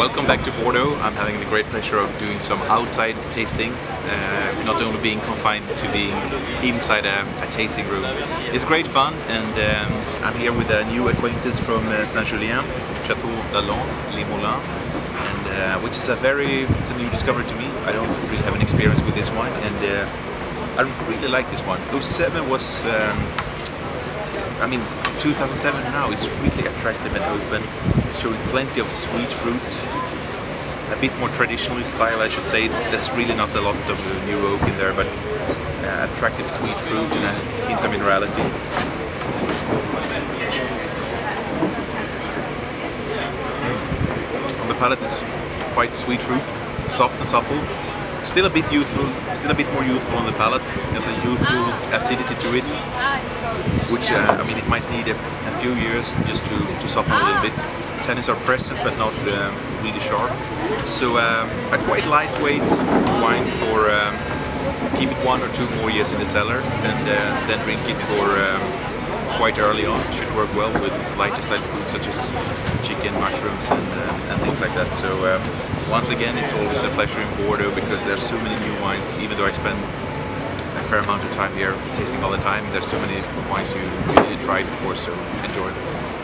welcome back to Bordeaux. I'm having the great pleasure of doing some outside tasting, uh, not only being confined to being inside a, a tasting room. It's great fun and um, I'm here with a new acquaintance from uh, Saint-Julien, Chateau Lalande, Les Moulins, and, uh, which is a very, it's a new discovery to me. I don't really have an experience with this wine and uh, I really like this one. 07 was um, I mean, 2007 now is really attractive and open. It's showing plenty of sweet fruit, a bit more traditional style, I should say. It's, there's really not a lot of uh, new oak in there, but uh, attractive sweet fruit and a hint of minerality. Mm. On the palate, it's quite sweet fruit, soft and supple. Still a bit youthful, still a bit more youthful on the palate. There's a youthful acidity to it, which uh, I mean it might need a, a, few years just to, to soften a little bit. Tannins are present but not um, really sharp. So um, a quite lightweight wine for um, keep it one or two more years in the cellar and uh, then drink it for um, quite early on. Should work well with lighter style foods such as chicken, mushrooms and, uh, and things like that. So um, once again, it's always a pleasure in Bordeaux because there's so many new wines, even though I spend fair amount of time here tasting all the time, there's so many wines you, didn't try before, so enjoy.